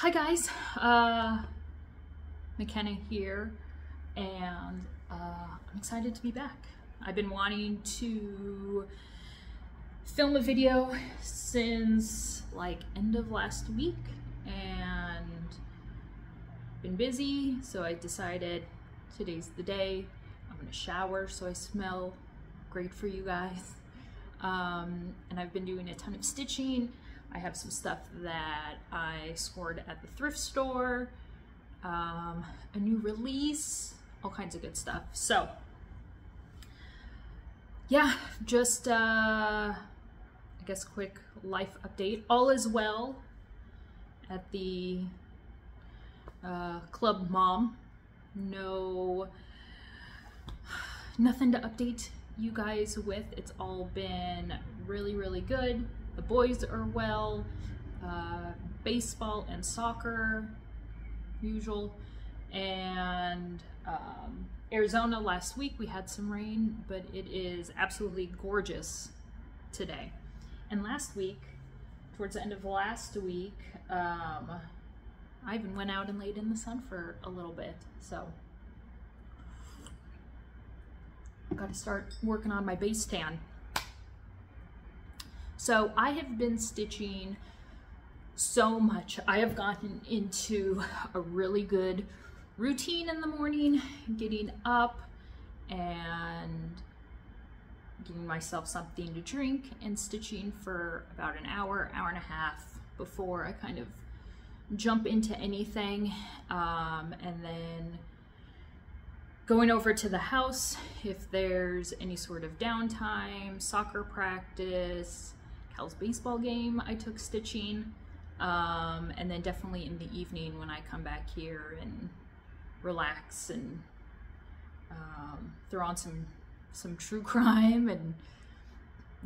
Hi guys, uh, McKenna here, and uh, I'm excited to be back. I've been wanting to film a video since like end of last week and been busy, so I decided today's the day. I'm gonna shower so I smell great for you guys. Um, and I've been doing a ton of stitching. I have some stuff that I scored at the thrift store, um, a new release, all kinds of good stuff. So, yeah, just, uh, I guess, quick life update. All is well at the uh, Club Mom. No, nothing to update you guys with. It's all been really, really good. The boys are well. Uh, baseball and soccer, usual. And um, Arizona last week we had some rain, but it is absolutely gorgeous today. And last week, towards the end of last week, um, I even went out and laid in the sun for a little bit. So I got to start working on my base tan. So I have been stitching so much. I have gotten into a really good routine in the morning, getting up and giving myself something to drink and stitching for about an hour, hour and a half before I kind of jump into anything. Um, and then going over to the house if there's any sort of downtime, soccer practice, Cal's baseball game, I took stitching. Um, and then definitely in the evening when I come back here and relax and um, throw on some some true crime and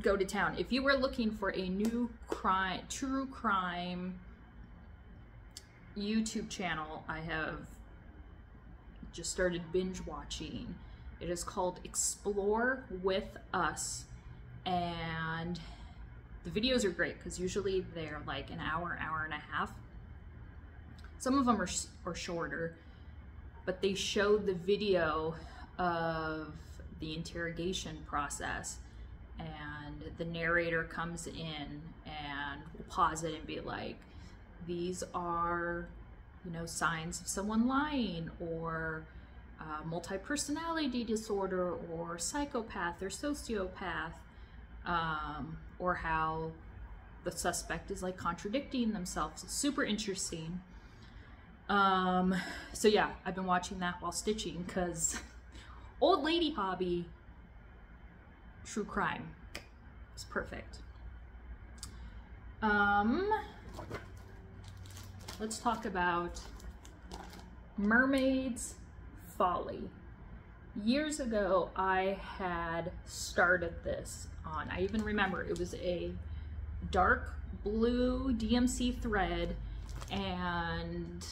go to town. If you were looking for a new crime, true crime YouTube channel, I have just started binge watching. It is called Explore with Us, and the videos are great because usually they're like an hour, hour and a half. Some of them are, are shorter, but they show the video of the interrogation process and the narrator comes in and will pause it and be like, these are you know, signs of someone lying or uh, multi-personality disorder or psychopath or sociopath um, or how the suspect is like contradicting themselves. It's super interesting. Um, so yeah, I've been watching that while stitching because old lady hobby, true crime. It's perfect. Um, let's talk about Mermaid's Folly. Years ago, I had started this on, I even remember it was a dark blue DMC thread and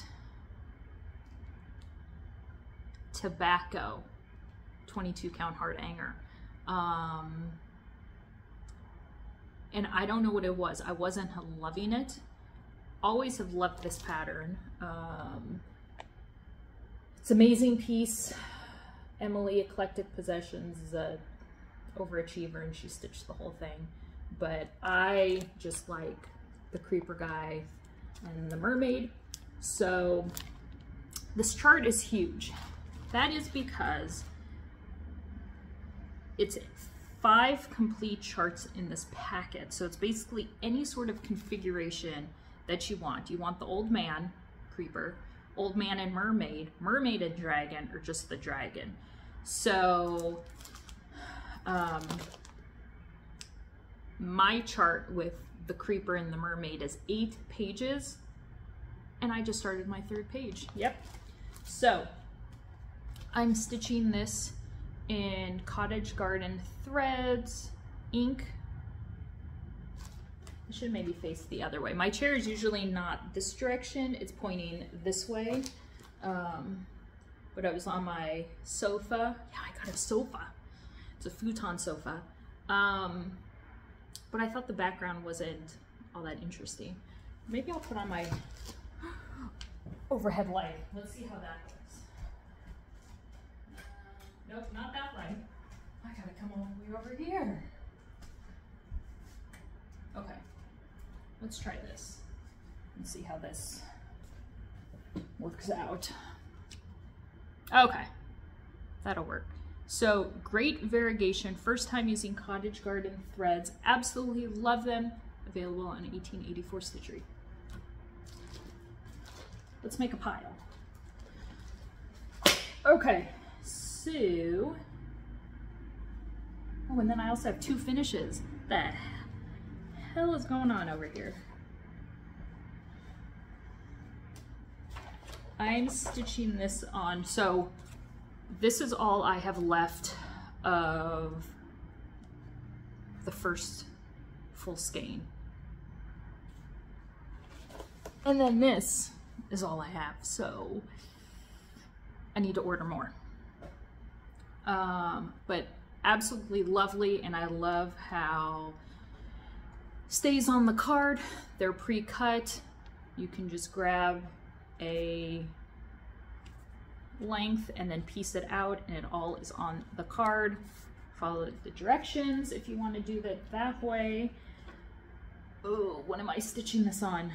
tobacco 22 count Hardanger. Um, and I don't know what it was. I wasn't loving it always have loved this pattern. Um, it's amazing piece. Emily Eclectic Possessions is a overachiever and she stitched the whole thing. But I just like the creeper guy and the mermaid. So this chart is huge. That is because it's five complete charts in this packet. So it's basically any sort of configuration that you want. You want the old man, creeper, old man and mermaid, mermaid and dragon, or just the dragon. So, um, my chart with the creeper and the mermaid is eight pages, and I just started my third page. Yep. So, I'm stitching this in Cottage Garden Threads ink I should maybe face the other way. My chair is usually not this direction. It's pointing this way. Um, but I was on my sofa. Yeah, I got a sofa. It's a futon sofa. Um, but I thought the background wasn't all that interesting. Maybe I'll put on my overhead light. Let's see how that goes. Uh, nope, not that light. I gotta come all the way over here. Okay, let's try this and see how this works out. Okay, that'll work. So great variegation, first time using cottage garden threads. Absolutely love them. Available on 1884 Stitchery. Let's make a pile. Okay, so, oh, and then I also have two finishes. The hell is going on over here? I'm stitching this on, so this is all I have left of the first full skein. And then this is all I have, so I need to order more. Um, but absolutely lovely, and I love how stays on the card. They're pre-cut. You can just grab a length and then piece it out and it all is on the card. Follow the directions if you want to do that that way. Oh, what am I stitching this on?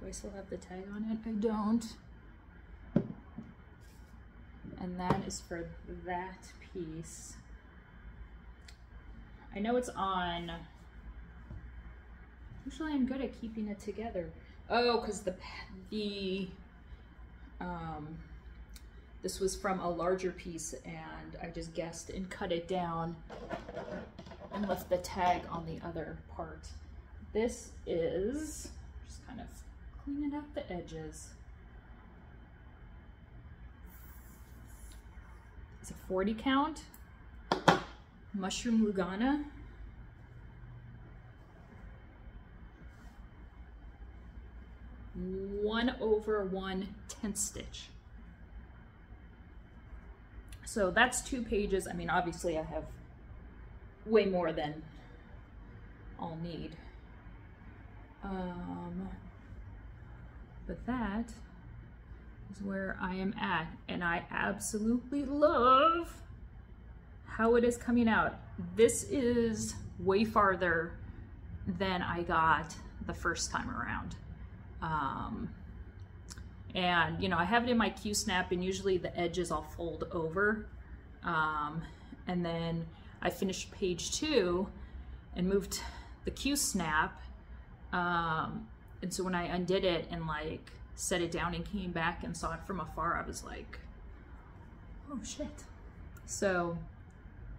Do I still have the tag on it? I don't. And that is for that piece. I know it's on, usually I'm good at keeping it together. Oh, because the, the, um, this was from a larger piece and I just guessed and cut it down and left the tag on the other part. This is, just kind of cleaning up the edges. It's a 40 count. Mushroom Lugana. One over one tent stitch. So that's two pages. I mean, obviously I have way more than I'll need. Um, but that is where I am at. And I absolutely love how it is coming out. This is way farther than I got the first time around. Um, and you know, I have it in my Q-snap and usually the edges I'll fold over. Um, and then I finished page two and moved the Q-snap um, and so when I undid it and like set it down and came back and saw it from afar, I was like, oh shit. So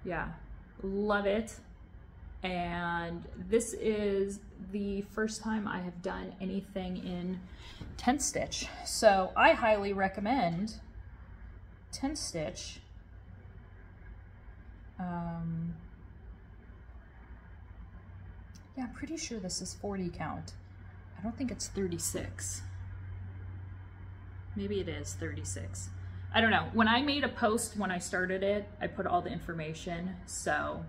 yeah, love it. And this is the first time I have done anything in tent stitch. So I highly recommend tent stitch. Um, yeah, I'm pretty sure this is 40 count. I don't think it's 36. Maybe it is 36. I don't know. When I made a post when I started it, I put all the information. So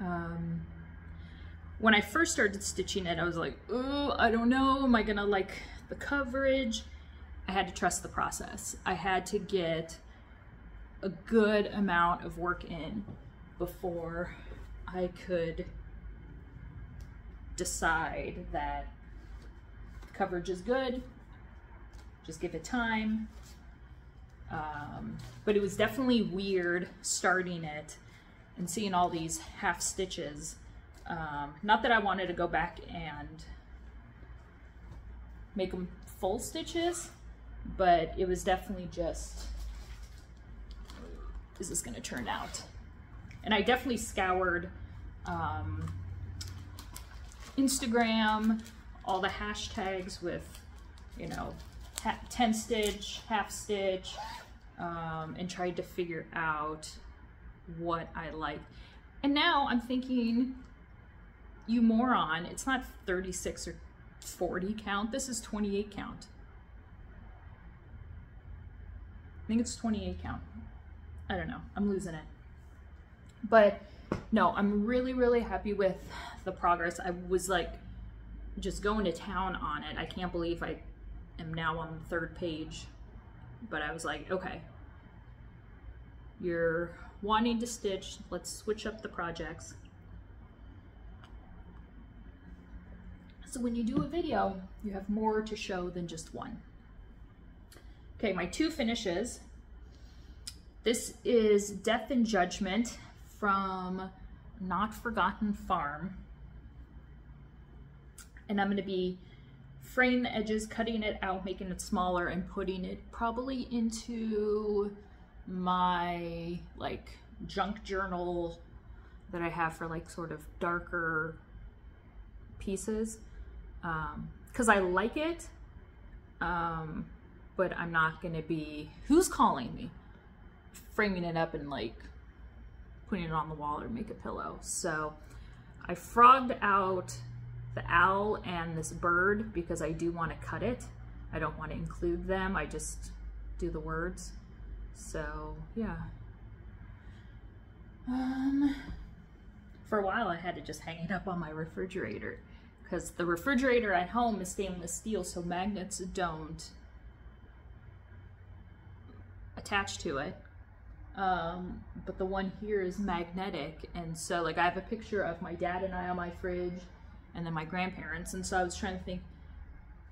um, when I first started stitching it, I was like, oh, I don't know. Am I going to like the coverage? I had to trust the process. I had to get a good amount of work in before I could decide that coverage is good, just give it time. Um, but it was definitely weird starting it and seeing all these half stitches. Um, not that I wanted to go back and make them full stitches, but it was definitely just, is this gonna turn out? And I definitely scoured um, Instagram, all the hashtags with, you know, tent stitch, half stitch, um, and tried to figure out what I like. And now I'm thinking, you moron, it's not 36 or 40 count, this is 28 count. I think it's 28 count. I don't know, I'm losing it. But no, I'm really, really happy with the progress. I was like just going to town on it. I can't believe I am now on the third page. But I was like, okay, you're wanting to stitch. Let's switch up the projects. So when you do a video, you have more to show than just one. Okay, my two finishes. This is Death and Judgment from Not Forgotten Farm. And I'm going to be fraying the edges, cutting it out, making it smaller, and putting it probably into my like junk journal that I have for like sort of darker pieces because um, I like it, um, but I'm not going to be, who's calling me? Framing it up and like putting it on the wall or make a pillow. So I frogged out the owl and this bird because I do want to cut it. I don't want to include them. I just do the words. So yeah. Um, for a while I had to just hang it up on my refrigerator because the refrigerator at home is stainless steel so magnets don't attach to it. Um, but the one here is magnetic and so like I have a picture of my dad and I on my fridge and then my grandparents and so I was trying to think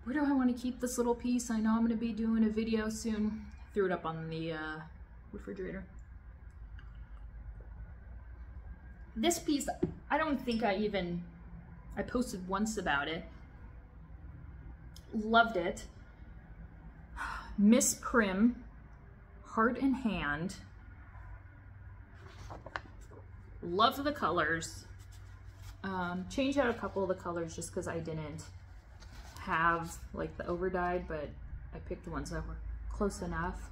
where do I want to keep this little piece? I know I'm going to be doing a video soon threw it up on the uh, refrigerator this piece I don't think I even I posted once about it. Loved it. Miss Prim, Heart and Hand. Love the colors. Um, changed out a couple of the colors just because I didn't have like the overdyed, but I picked the ones that were close enough.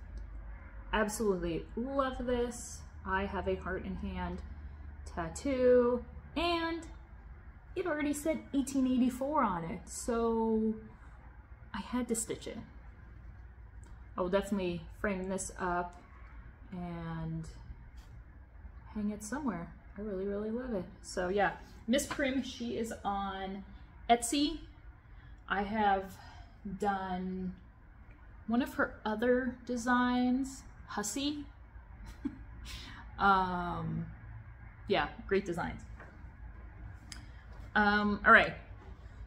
Absolutely love this. I have a heart and hand tattoo and it already said 1884 on it, so I had to stitch it. I will definitely frame this up and hang it somewhere. I really, really love it. So yeah, Miss Prim, she is on Etsy. I have done one of her other designs, Hussy. um, yeah, great designs. Um, all right.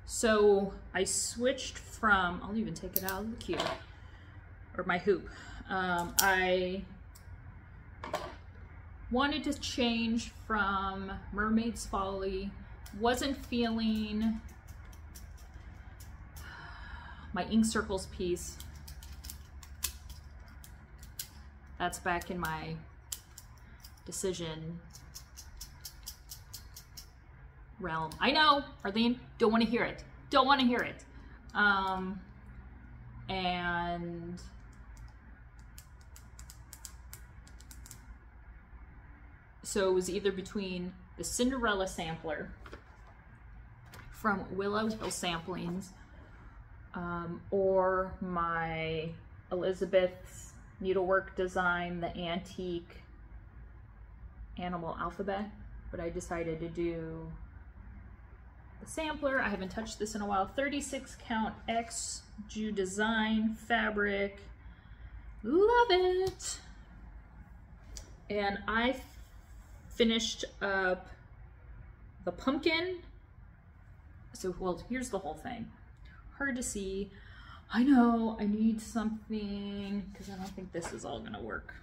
So I switched from, I'll even take it out of the cube, or my hoop. Um, I wanted to change from Mermaid's Folly, wasn't feeling my ink circles piece. That's back in my decision realm. I know, Arlene, don't want to hear it. Don't want to hear it. Um, and so it was either between the Cinderella sampler from Willow Hill Samplings um, or my Elizabeth's needlework design, the antique animal alphabet, but I decided to do the sampler. I haven't touched this in a while. 36 count X Jew design fabric. Love it. And I finished up the pumpkin. So, well, here's the whole thing. Hard to see. I know I need something because I don't think this is all gonna work.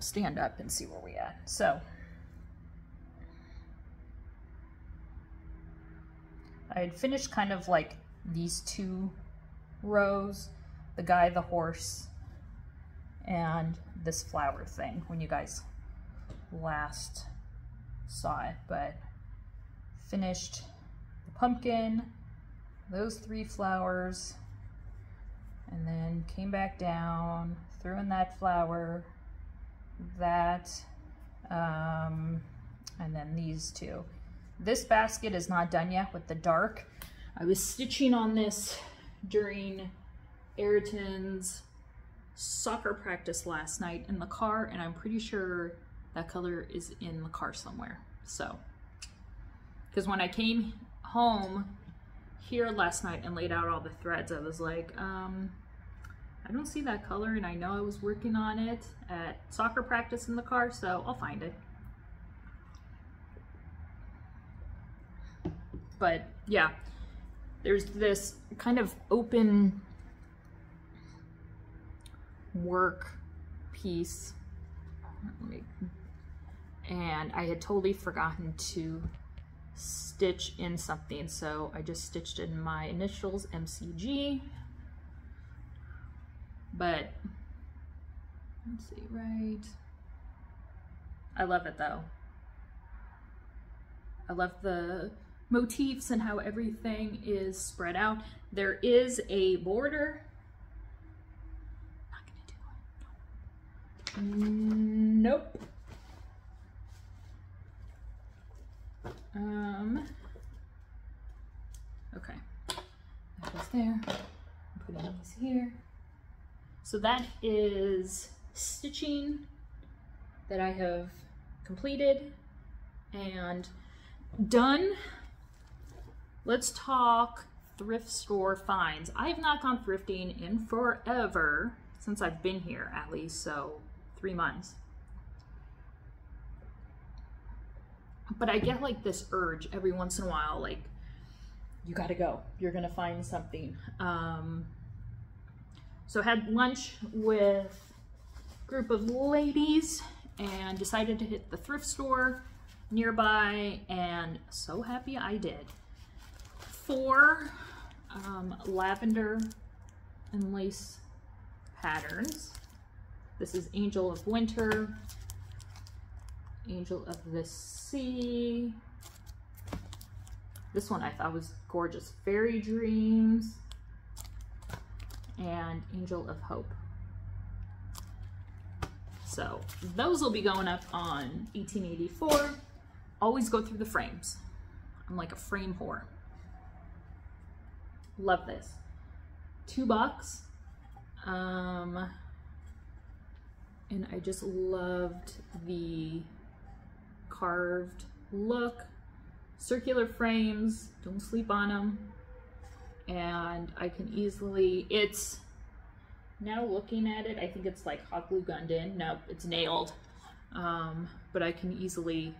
stand up and see where we at. So I had finished kind of like these two rows, the guy, the horse, and this flower thing when you guys last saw it, but finished pumpkin, those three flowers, and then came back down, threw in that flower, that, um, and then these two. This basket is not done yet with the dark. I was stitching on this during Ayrton's soccer practice last night in the car, and I'm pretty sure that color is in the car somewhere. So, because when I came home here last night and laid out all the threads, I was like, um, I don't see that color, and I know I was working on it at soccer practice in the car, so I'll find it. But yeah, there's this kind of open work piece. And I had totally forgotten to stitch in something. So I just stitched in my initials, MCG. But let's see, right. I love it though. I love the motifs and how everything is spread out. There is a border. Not gonna do it. Nope. Um. Okay. That goes there. I'm putting these here. So that is stitching that I have completed and done. Let's talk thrift store finds. I have not gone thrifting in forever, since I've been here at least, so three months. But I get like this urge every once in a while, like, you gotta go. You're gonna find something. Um, so had lunch with a group of ladies and decided to hit the thrift store nearby and so happy I did four um, lavender and lace patterns. This is Angel of Winter, Angel of the Sea. This one I thought was gorgeous. Fairy Dreams and Angel of Hope. So those will be going up on 1884. Always go through the frames. I'm like a frame whore. Love this. Two bucks. Um, and I just loved the carved look. Circular frames, don't sleep on them. And I can easily, it's, now looking at it, I think it's like hot glue gunned in. Nope, it's nailed. Um, but I can easily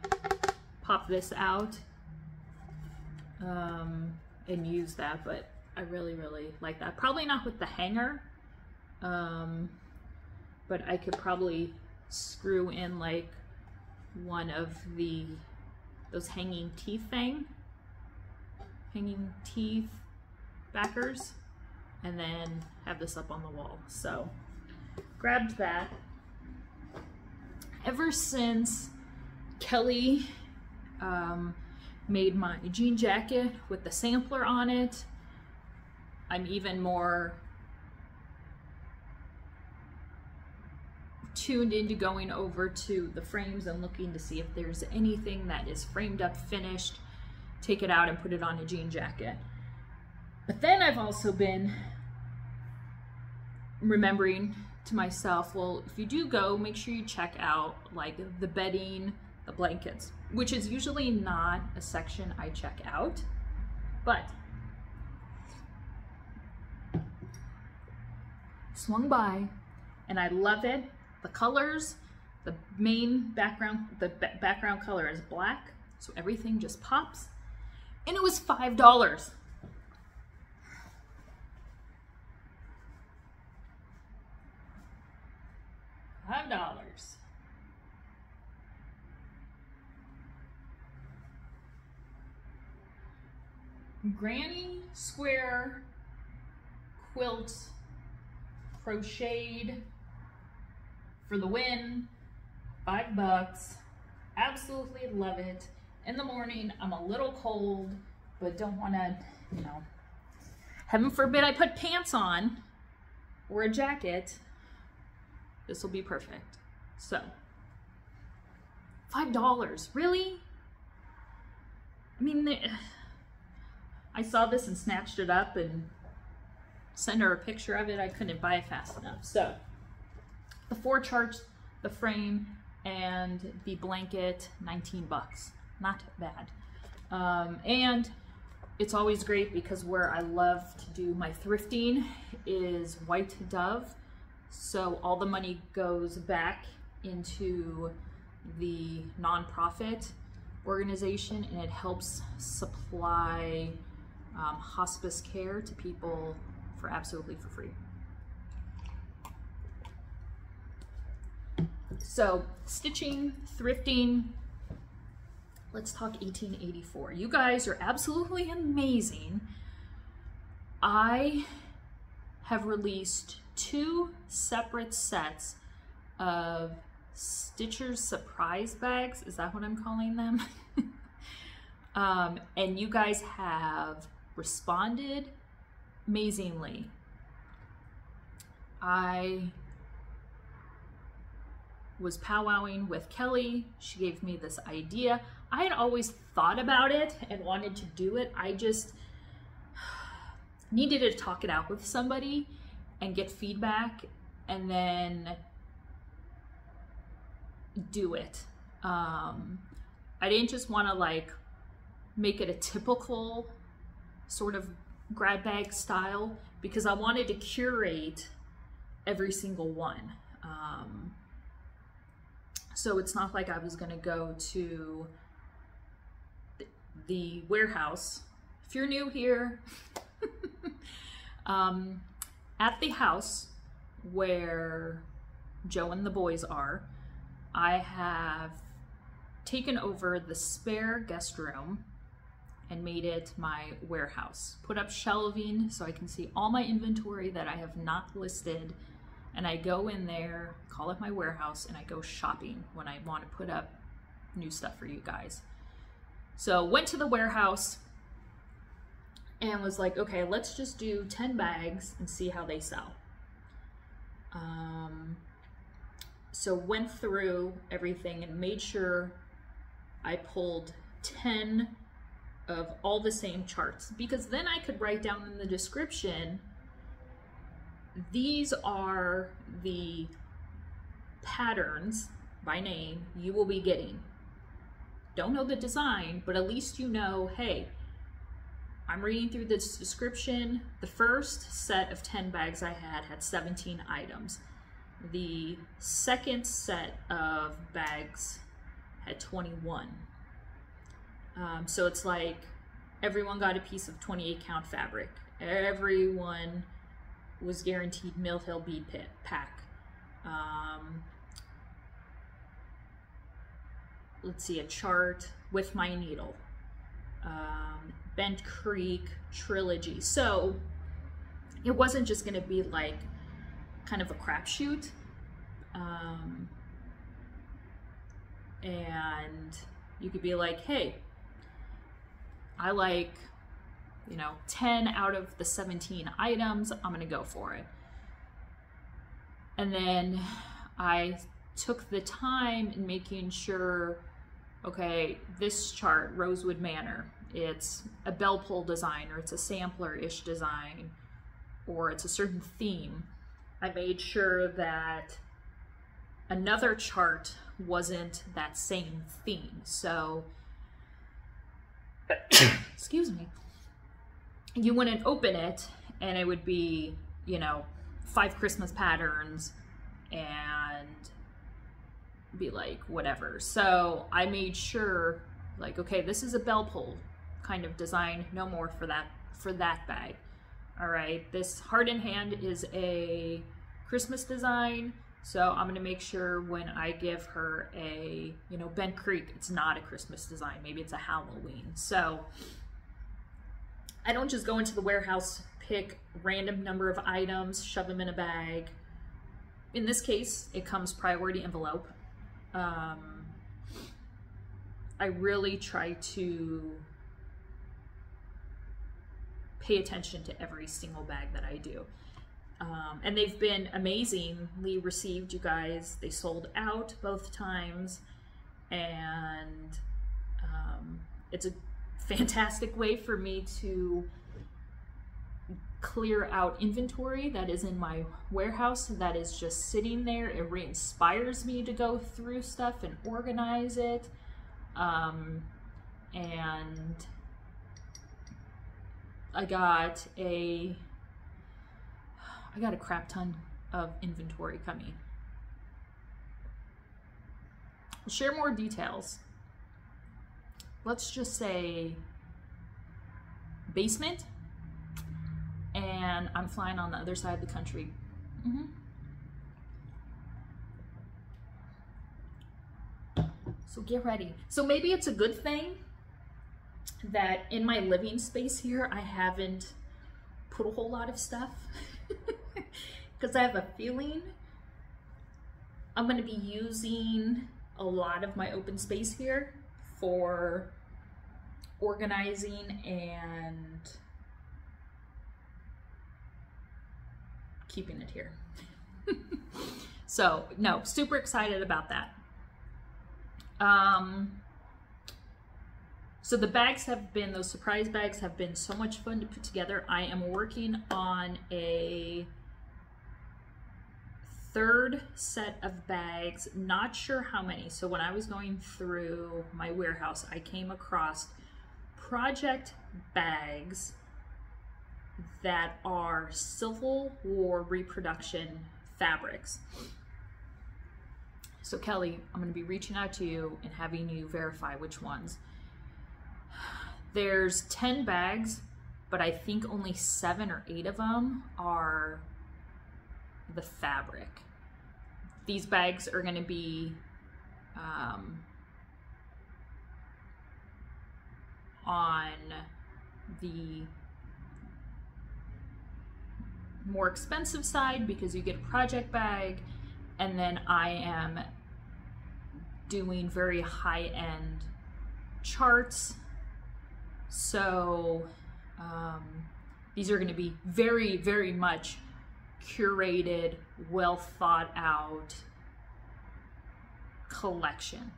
pop this out um, and use that. But I really, really like that. Probably not with the hanger, um, but I could probably screw in like one of the, those hanging teeth thing, hanging teeth backers, and then have this up on the wall. So grabbed that. Ever since Kelly um, made my jean jacket with the sampler on it, I'm even more tuned into going over to the frames and looking to see if there's anything that is framed up, finished, take it out and put it on a jean jacket. But then I've also been remembering to myself, well, if you do go, make sure you check out like the bedding, the blankets, which is usually not a section I check out, but swung by and I love it. The colors, the main background, the background color is black, so everything just pops. And it was $5. Five dollars. Granny Square quilt crocheted for the win. Five bucks. Absolutely love it. In the morning, I'm a little cold, but don't want to, you know, heaven forbid I put pants on or a jacket. This will be perfect. So, $5. Really? I mean, I saw this and snatched it up and sent her a picture of it. I couldn't buy it fast enough. So the four charts, the frame, and the blanket, 19 bucks. Not bad. Um, and it's always great because where I love to do my thrifting is White Dove. So all the money goes back into the nonprofit organization and it helps supply um, hospice care to people for absolutely for free. So stitching, thrifting, let's talk 1884. You guys are absolutely amazing. I have released two separate sets of Stitcher's surprise bags. Is that what I'm calling them? um, and you guys have responded amazingly. I was powwowing with Kelly. She gave me this idea. I had always thought about it and wanted to do it. I just needed to talk it out with somebody and get feedback and then do it. Um, I didn't just want to like make it a typical sort of grab bag style because I wanted to curate every single one. Um, so it's not like I was going to go to the warehouse. If you're new here, um, at the house where Joe and the boys are, I have taken over the spare guest room and made it my warehouse. Put up shelving so I can see all my inventory that I have not listed. And I go in there, call it my warehouse, and I go shopping when I want to put up new stuff for you guys. So went to the warehouse and was like, okay, let's just do 10 bags and see how they sell. Um, so went through everything and made sure I pulled 10 of all the same charts because then I could write down in the description these are the patterns by name you will be getting. Don't know the design, but at least you know, hey, I'm reading through this description. The first set of 10 bags I had had 17 items. The second set of bags had 21. Um, so it's like everyone got a piece of 28 count fabric. Everyone was guaranteed Mill Hill bead pit pack. Um, let's see, a chart with my needle. Um, Bent Creek trilogy. So it wasn't just going to be like kind of a crapshoot. Um, and you could be like, hey, I like, you know, 10 out of the 17 items, I'm going to go for it. And then I took the time in making sure, okay, this chart, Rosewood Manor, it's a bell pull design or it's a sampler-ish design or it's a certain theme. I made sure that another chart wasn't that same theme. So, excuse me, you wouldn't open it and it would be, you know, five Christmas patterns and be like, whatever. So I made sure, like, okay, this is a bell pull kind of design, no more for that for that bag. All right, this Heart in Hand is a Christmas design. So I'm gonna make sure when I give her a, you know, Bent Creek, it's not a Christmas design. Maybe it's a Halloween. So I don't just go into the warehouse, pick random number of items, shove them in a bag. In this case, it comes priority envelope. Um, I really try to pay attention to every single bag that I do. Um, and they've been amazingly received, you guys. They sold out both times, and um, it's a fantastic way for me to clear out inventory that is in my warehouse that is just sitting there. It re-inspires me to go through stuff and organize it. Um, and I got a I got a crap ton of inventory coming. I'll share more details. Let's just say basement and I'm flying on the other side of the country. Mm-hmm. So get ready. So maybe it's a good thing that in my living space here, I haven't put a whole lot of stuff because I have a feeling I'm going to be using a lot of my open space here for organizing and keeping it here. so, no, super excited about that. Um, so the bags have been, those surprise bags have been so much fun to put together. I am working on a third set of bags, not sure how many. So when I was going through my warehouse, I came across project bags that are Civil War reproduction fabrics. So Kelly, I'm going to be reaching out to you and having you verify which ones. There's 10 bags, but I think only seven or eight of them are the fabric. These bags are going to be um, on the more expensive side because you get a project bag and then I am doing very high end charts. So um, these are going to be very very much curated well thought out collection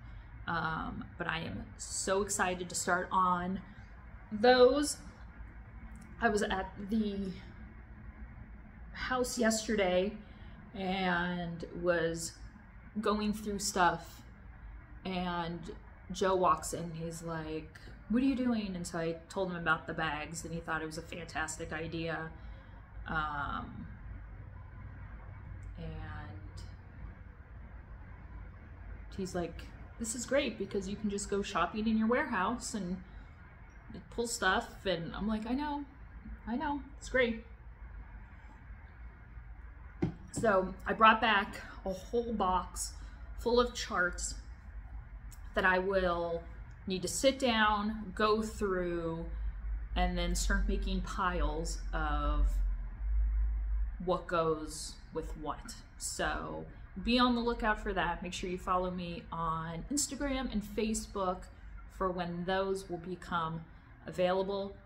um, but I am so excited to start on those. I was at the house yesterday and was going through stuff and Joe walks in he's like what are you doing? And so I told him about the bags and he thought it was a fantastic idea. Um, and he's like this is great because you can just go shopping in your warehouse and pull stuff and I'm like I know I know it's great so I brought back a whole box full of charts that I will need to sit down, go through, and then start making piles of what goes with what. So be on the lookout for that. Make sure you follow me on Instagram and Facebook for when those will become available.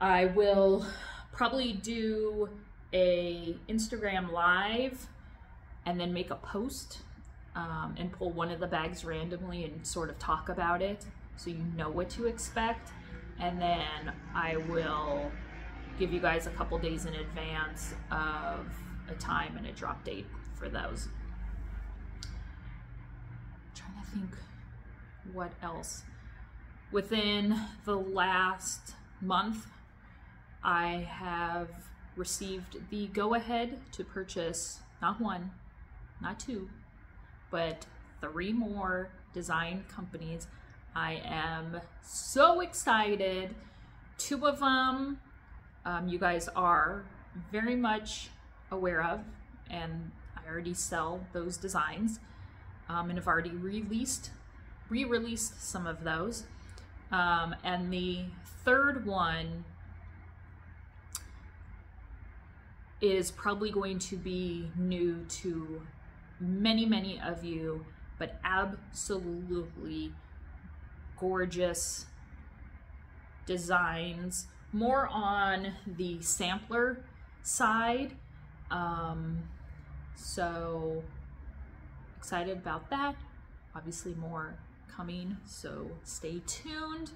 I will probably do a Instagram live and then make a post um, and pull one of the bags randomly and sort of talk about it so you know what to expect. And then I will give you guys a couple days in advance of a time and a drop date for those. I'm trying to think what else. Within the last month, I have received the go ahead to purchase not one, not two, but three more design companies. I am so excited. Two of them um, you guys are very much aware of, and Already sell those designs um, and have already released, re released some of those. Um, and the third one is probably going to be new to many, many of you, but absolutely gorgeous designs. More on the sampler side. Um, so excited about that. Obviously, more coming, so stay tuned.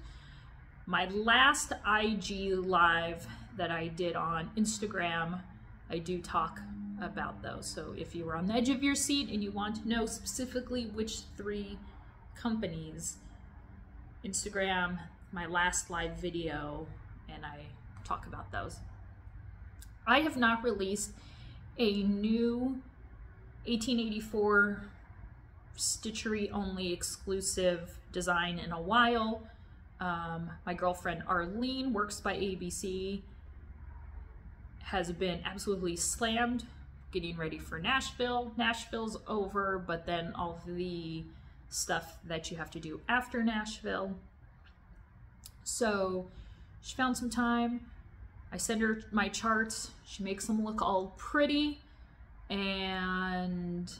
My last IG live that I did on Instagram, I do talk about those. So if you were on the edge of your seat and you want to know specifically which three companies, Instagram, my last live video, and I talk about those. I have not released a new 1884 stitchery only exclusive design in a while. Um, my girlfriend Arlene works by ABC, has been absolutely slammed getting ready for Nashville. Nashville's over, but then all the stuff that you have to do after Nashville. So she found some time. I send her my charts. She makes them look all pretty. And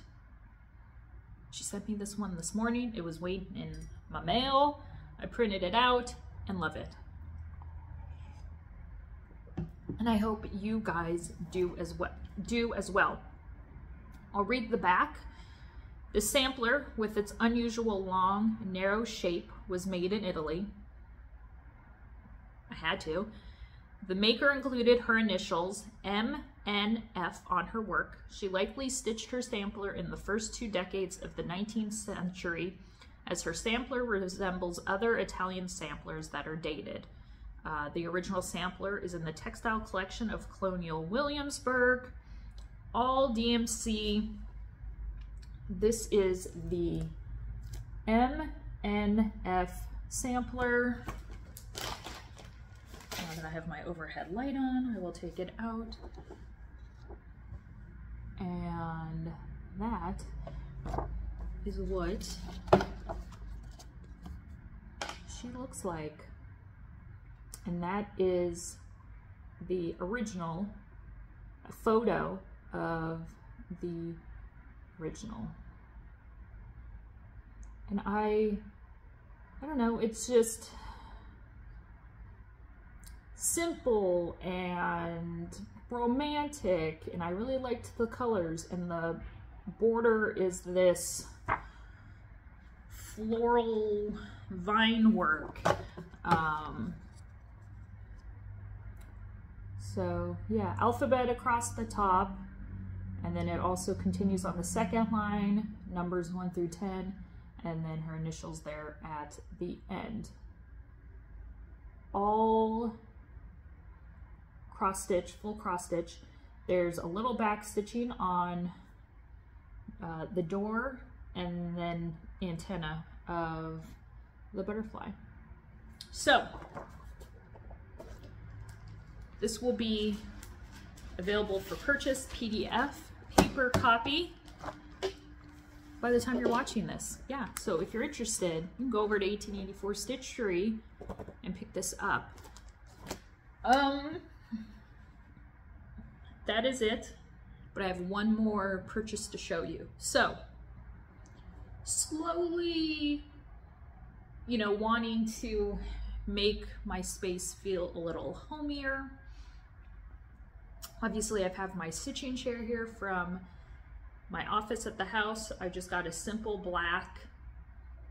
she sent me this one this morning. It was waiting in my mail. I printed it out and love it. And I hope you guys do as well. Do as well. I'll read the back. The sampler, with its unusual long, narrow shape, was made in Italy. I had to. The maker included her initials, M, N, F, on her work. She likely stitched her sampler in the first two decades of the 19th century as her sampler resembles other Italian samplers that are dated. Uh, the original sampler is in the textile collection of Colonial Williamsburg. All DMC. This is the MNF sampler. Now that I have my overhead light on, I will take it out. And that is what she looks like. And that is the original photo of the original. And I, I don't know, it's just simple and romantic and I really liked the colors and the border is this floral vine work. Um, so yeah, alphabet across the top, and then it also continues on the second line, numbers 1 through 10, and then her initials there at the end. All cross stitch, full cross stitch. There's a little back stitching on uh, the door and then antenna of the butterfly. So, this will be available for purchase, PDF, paper copy, by the time you're watching this. Yeah, so if you're interested, you can go over to 1884 Stitchery and pick this up. Um, that is it, but I have one more purchase to show you. So, slowly you know, wanting to make my space feel a little homier. Obviously, I've have my stitching chair here from my office at the house. I just got a simple black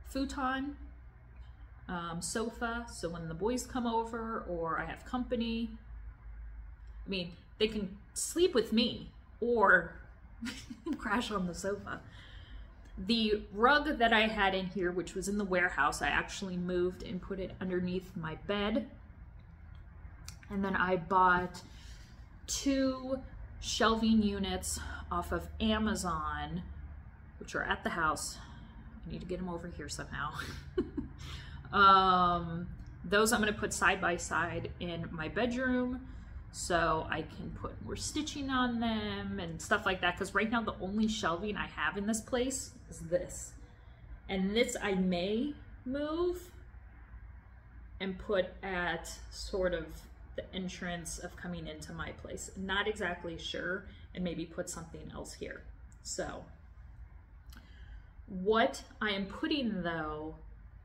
futon um, sofa. So when the boys come over or I have company, I mean, they can sleep with me or crash on the sofa. The rug that I had in here, which was in the warehouse, I actually moved and put it underneath my bed. And then I bought two shelving units off of Amazon, which are at the house. I need to get them over here somehow. um, those I'm going to put side by side in my bedroom so I can put more stitching on them and stuff like that because right now the only shelving I have in this place is this. And this I may move and put at sort of the entrance of coming into my place. Not exactly sure and maybe put something else here. So what I am putting though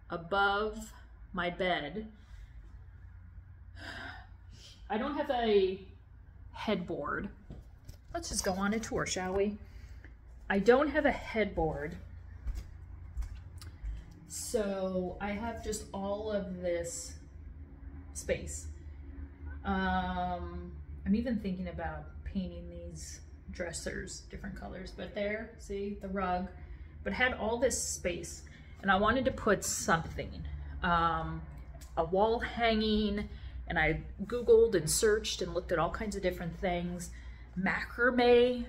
above my bed I don't have a headboard. Let's just go on a tour, shall we? I don't have a headboard. So I have just all of this space. Um, I'm even thinking about painting these dressers different colors, but there, see the rug, but had all this space and I wanted to put something, um, a wall hanging, and I Googled and searched and looked at all kinds of different things, macrame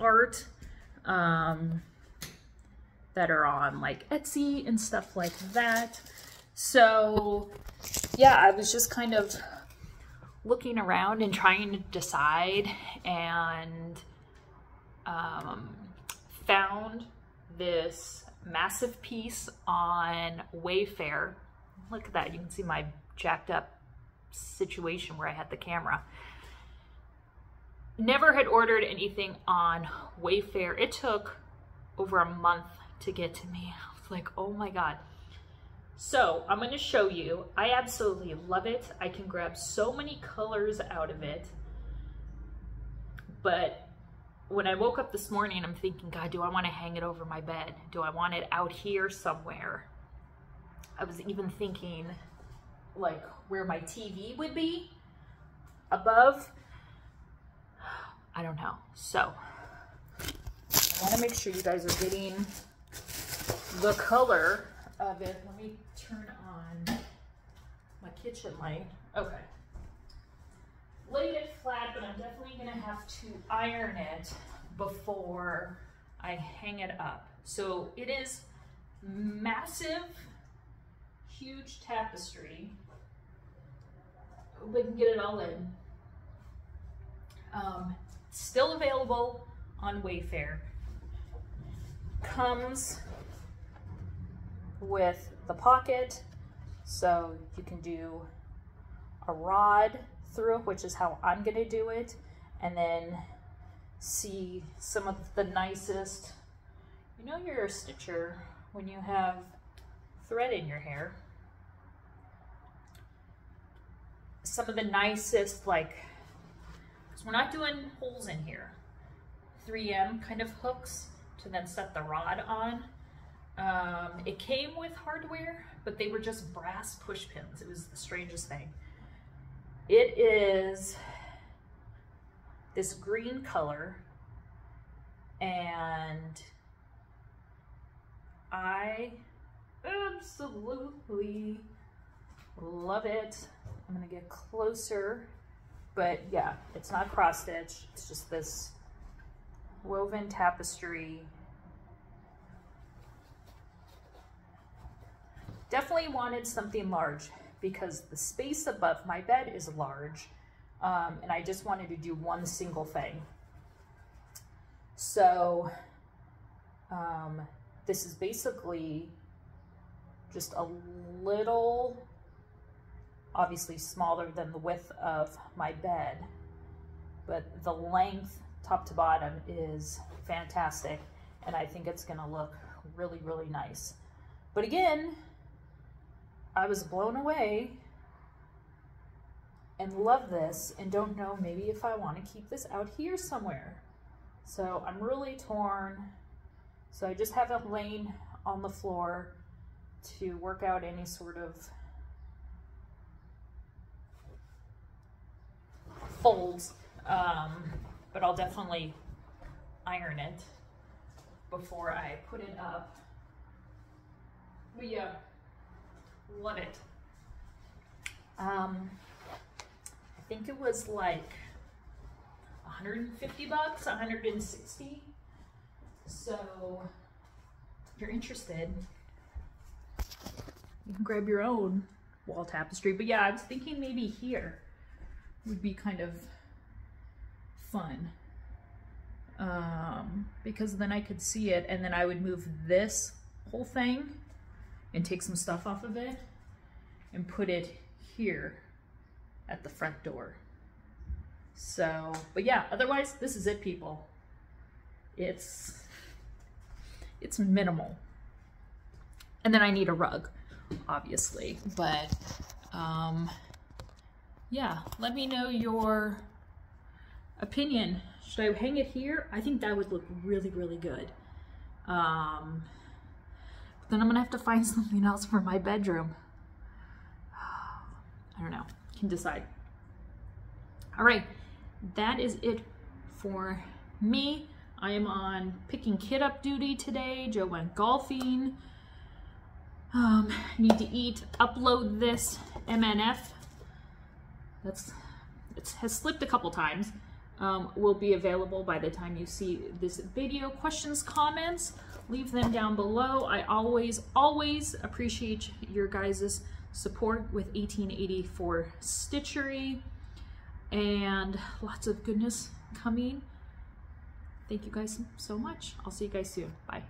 art, um, that are on like Etsy and stuff like that. So yeah, I was just kind of looking around and trying to decide and um, found this massive piece on Wayfair. Look at that. You can see my jacked up situation where I had the camera. Never had ordered anything on Wayfair. It took over a month to get to me. I was like, oh my God. So I'm going to show you. I absolutely love it. I can grab so many colors out of it. But when I woke up this morning, I'm thinking, God, do I want to hang it over my bed? Do I want it out here somewhere? I was even thinking like where my TV would be above. I don't know. So I want to make sure you guys are getting the color of it. Let me turn on my kitchen light. Okay laid it flat, but I'm definitely gonna have to iron it before I hang it up. So it is massive, huge tapestry. I can get it all in. Um, still available on Wayfair. Comes with the pocket, so you can do a rod through, which is how I'm gonna do it, and then see some of the nicest, you know you're a stitcher when you have thread in your hair. Some of the nicest, like, we're not doing holes in here. 3M kind of hooks to then set the rod on. Um, it came with hardware, but they were just brass push pins. It was the strangest thing. It is this green color and I absolutely love it. I'm gonna get closer, but yeah, it's not cross stitch. It's just this woven tapestry. Definitely wanted something large because the space above my bed is large um, and I just wanted to do one single thing. So um, this is basically just a little, obviously smaller than the width of my bed, but the length top to bottom is fantastic and I think it's gonna look really, really nice. But again, I was blown away and love this and don't know maybe if I want to keep this out here somewhere. So I'm really torn. So I just have it laying on the floor to work out any sort of folds. Um, but I'll definitely iron it before I put it up. But yeah. Love it. Um, I think it was like 150 bucks, 160. So if you're interested, you can grab your own wall tapestry. But yeah, I was thinking maybe here would be kind of fun. Um, because then I could see it and then I would move this whole thing and take some stuff off of it and put it here at the front door. So, but yeah, otherwise this is it people. It's, it's minimal. And then I need a rug, obviously, but um, yeah, let me know your opinion. Should I hang it here? I think that would look really, really good. Um, then I'm gonna have to find something else for my bedroom. I don't know, can decide. All right, that is it for me. I am on picking kid up duty today. Joe went golfing. Um, need to eat, upload this MNF. That's it has slipped a couple times. Um, will be available by the time you see this video. Questions, comments, leave them down below. I always, always appreciate your guys' support with 1884 Stitchery and lots of goodness coming. Thank you guys so much. I'll see you guys soon. Bye.